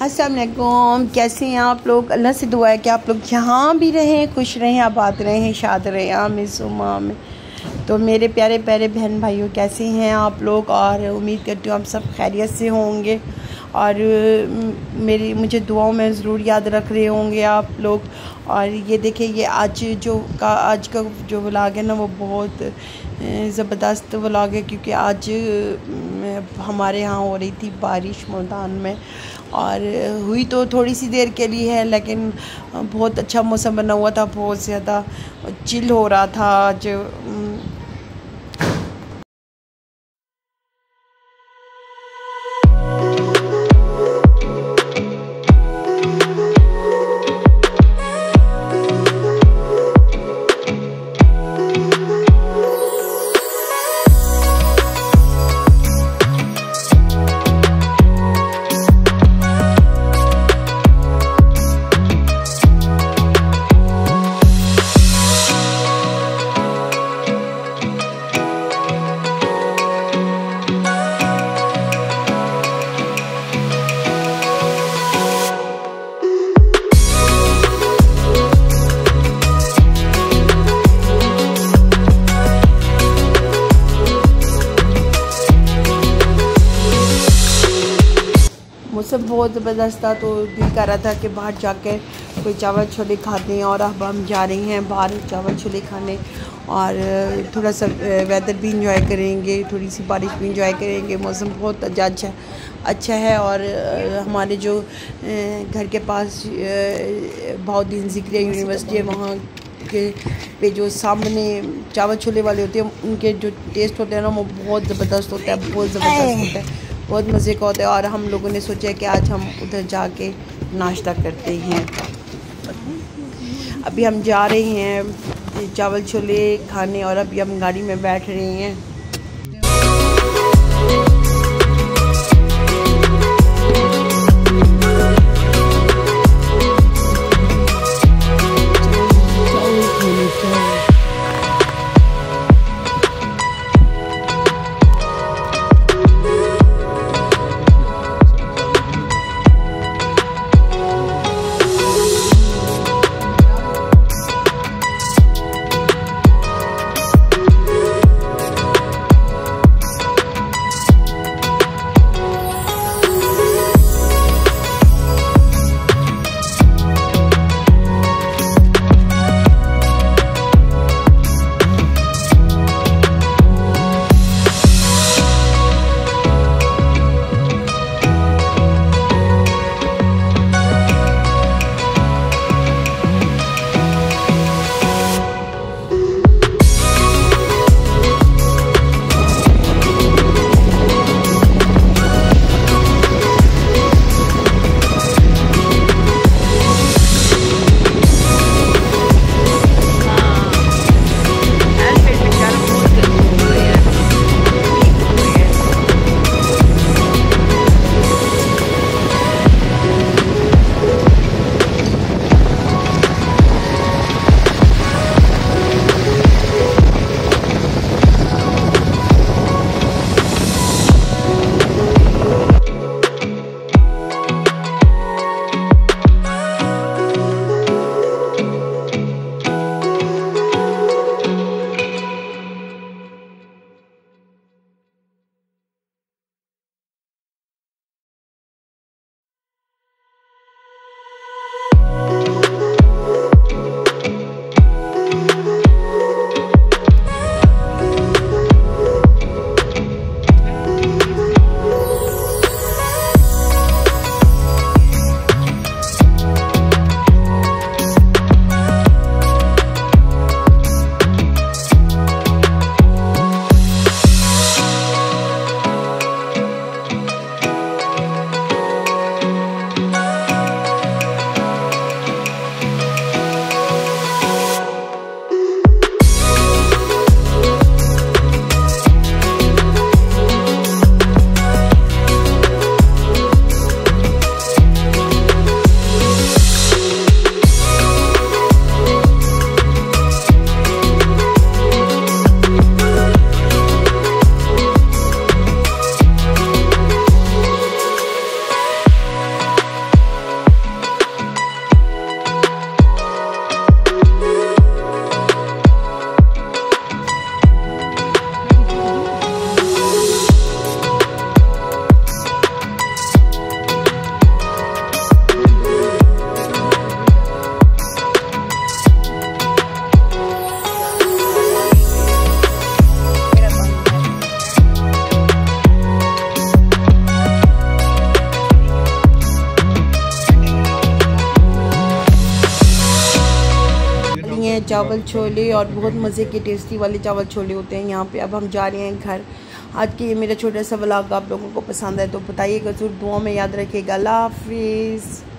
السلام علیکم، کیسے ہیں آپ لوگ؟ اللہ سے دعا ہے کہ آپ لوگ جہاں بھی رہیں، خوش رہیں، آباد رہیں، شاد رہیں۔ عام سما میں تو میرے پیارے پیارے بہن بھائیوں کیسے ہیں آپ لوگ؟ اور امید کرتی ہوں آپ سب خیریت سے ہوں گے۔ اور میری، مجھے دعاؤں میں ضرور یاد رکھ رہے ہوں گے آپ لوگ۔ اور یہ دیکھیں، یہ آج جو کا، آج کا جو ولاگ ہے نا، وہ بہت زبردست ولاگ ہے۔ کیونکہ آج ہمارے ہاں ہو رہی تھی بارش ملتان میں۔ اور ہوئی تو تھوڑی سی دیر کے لیے ہے، لیکن بہت اچھا موسم بنا ہوا تھا، بہت زیادہ چل ہو رہا تھا جو موسم بہت زبردست تھا تو دل کر رہا تھا کہ باہر جا کے کوئی چاول چھولے کھاتے ہیں اور اب ہم جا رہے ہیں باہر چاول چھولے کھانے اور تھوڑا سا ویدر بھی انجوائے کریں گے، تھوڑی سی بارش بھی انجوائے کریں گے، موسم بہت اچھا اچھا, اچھا ہے اور ہمارے جو گھر کے پاس بہت دن ذکر یونیورسٹی ہے، وہاں کے پہ جو سامنے چاول چھولے والے ہوتے ہیں، ان کے جو ٹیسٹ ہوتے ہیں نا وہ بہت زبردست ہوتا ہے بہت زبردست ہوتا ہے بہت مزے کا ہوتا ہے اور ہم لوگوں نے سوچا کہ آج ہم ادھر جا کے ناشتہ کرتے ہیں۔ ابھی ہم جا رہے ہیں چاول چھولے کھانے اور ابھی ہم گاڑی میں بیٹھ رہے ہیں۔ چاول چھولے اور بہت مزے کے ٹیسٹی والے چاول چھولے ہوتے ہیں یہاں پہ۔ اب ہم جا رہے ہیں گھر۔ آج کے یہ میرا چھوٹا سا ولاگ آپ لوگوں کو پسند ہے تو بتائیے۔ گا ضرور دعاؤں میں یاد رکھے گا۔ اللہ حافظ۔